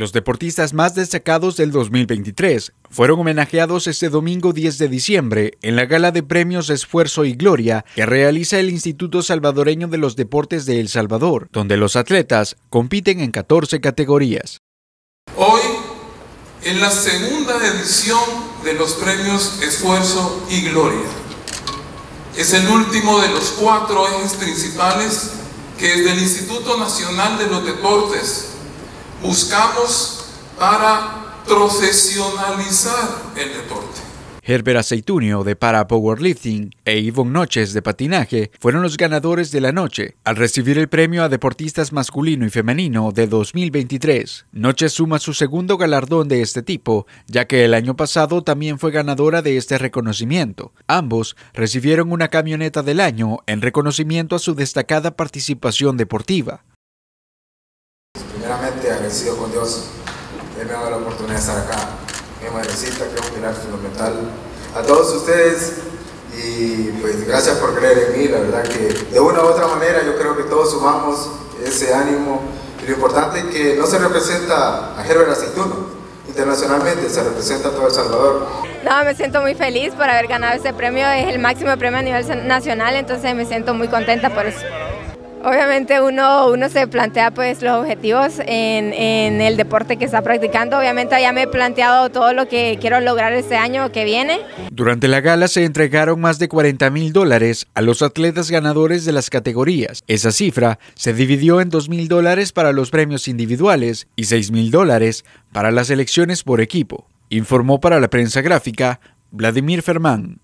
Los deportistas más destacados del 2023 fueron homenajeados este domingo 10 de diciembre en la gala de premios Esfuerzo y Gloria que realiza el Instituto Salvadoreño de los Deportes de El Salvador, donde los atletas compiten en 14 categorías. Hoy, en la segunda edición de los premios Esfuerzo y Gloria, es el último de los cuatro ejes principales que desde el Instituto Nacional de los Deportes buscamos para profesionalizar el deporte. Herbert Aceitunio de para powerlifting e Ivonne Noches de patinaje fueron los ganadores de la noche al recibir el premio a deportistas masculino y femenino de 2023. Noches suma su segundo galardón de este tipo, ya que el año pasado también fue ganadora de este reconocimiento. Ambos recibieron una camioneta del año en reconocimiento a su destacada participación deportiva primeramente agradecido con Dios de me dado la oportunidad de estar acá en Madrecita, que es un pilar fundamental. A todos ustedes y pues gracias por creer en mí, la verdad que de una u otra manera yo creo que todos sumamos ese ánimo y lo importante es que no se representa a Herbert Aceituno, internacionalmente, se representa a todo El Salvador. No, me siento muy feliz por haber ganado este premio, es el máximo premio a nivel nacional, entonces me siento muy contenta por eso. Obviamente uno, uno se plantea pues los objetivos en, en, el deporte que está practicando. Obviamente ya me he planteado todo lo que quiero lograr este año que viene. Durante la gala se entregaron más de 40 mil dólares a los atletas ganadores de las categorías. Esa cifra se dividió en 2 mil dólares para los premios individuales y 6 mil dólares para las elecciones por equipo. Informó para la prensa gráfica Vladimir Fermán.